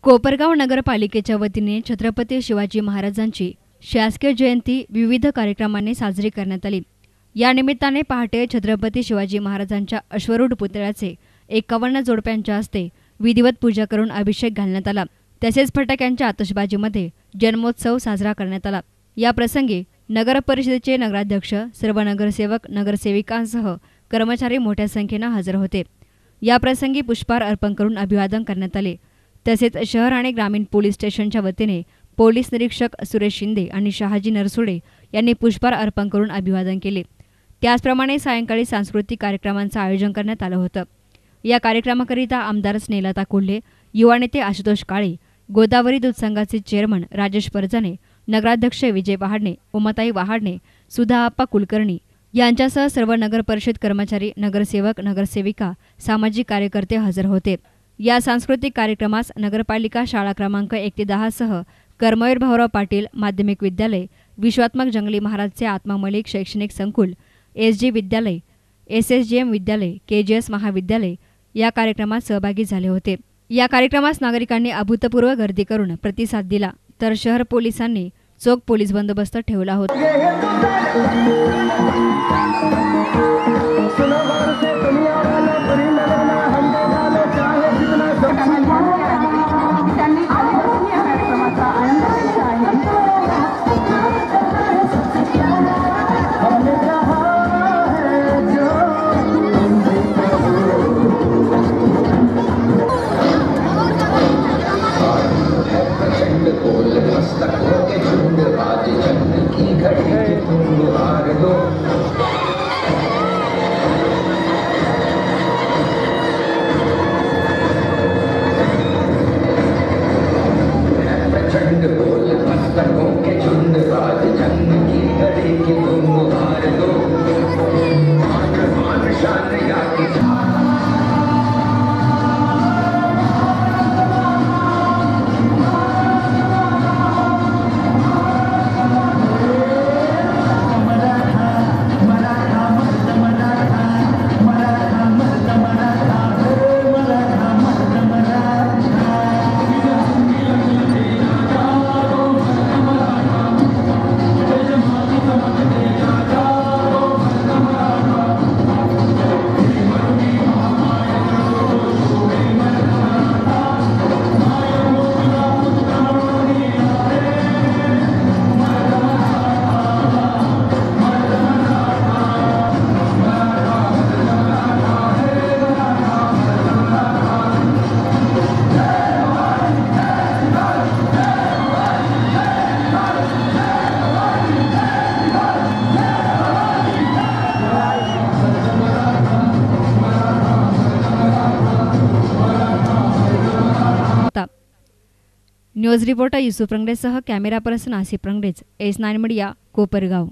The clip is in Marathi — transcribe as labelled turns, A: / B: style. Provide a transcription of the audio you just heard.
A: कोपरगाव नगरपालिकेच्या वतीने छत्रपती शिवाजी महाराजांची शासकीय जयंती विविध कार्यक्रमांनी साजरी करण्यात आली. या निमित्ताने पहाटे छत्रपती शिवाजी महाराजांच्या अश्वरूढ पुतळ्याचे एकावन्न जोडप्यांच्या हस्ते विधिवत पूजा करून अभिषेक घालण्यात आला. तसेच फटाक्यांच्या आतषबाजीमध्ये जन्मोत्सव साजरा करण्यात आला. या प्रसंगी नगर परिषदेचे नगराध्यक्ष सर्व नगरसेवक नगरसेविकांसह कर्मचारी मोठ्या संख्येनं हजर होते. याप्रसंगी पुष्पार पुष्पहार अर्पण करून अभिवादन करण्यात आले. तसेच शहर आणि ग्रामीण पोलीस स्टेशनच्या वतीने पोलीस निरीक्षक सुरेश शिंदे आणि शहाजी नरसुडे यांनी पुष्पहार अर्पण करून अभिवादन केले. त्याचप्रमाणे सायंकाळी सांस्कृतिक कार्यक्रमांचं आयोजन करण्यात आलं होतं. या कार्यक्रमाकरिता आमदार स्नेलता कोल्हे युवा नेते आशुतोष काळे गोदावरी दूध संघाचे चेअरमन राजेश परजाने नगराध्यक्ष विजय वहाडणे उमाताई वहाडणे सुधा आप्पा कुलकर्णी यांच्यासह सर्व नगर परिषद कर्मचारी नगरसेवक नगरसेविका सामाजिक कार्यकर्ते हजर होते. या सांस्कृतिक कार्यक्रमास नगरपालिका शाळा क्रमांक एक ते दहासह कर्मवीर भाऊराव पाटील माध्यमिक विद्यालय विश्वात्मक जंगली महाराजचे आत्मा मलिक शैक्षणिक संकुल एस जी विद्यालय एस एस जी एम विद्यालय के जी एस महाविद्यालय या कार्यक्रमात सहभागी झाले होते. या कार्यक्रमास नागरिकांनी अभूतपूर्व गर्दी करून प्रतिसाद दिला तर शहर पोलिसांनी चोख पोलीस बंदोबस्त ठेवला होता.
B: Gracias.
C: प्रचंड बोल मस्तकों के झुंड बाज जंग की घड़ी की तुम हार दो मान मान शान या की
A: न्यूज रिपोर्टर युसुफ रंगडेसह कॅमेरा पर्सन आसिफ रंगडेज एस नाईन मीडिया कोपरगाव.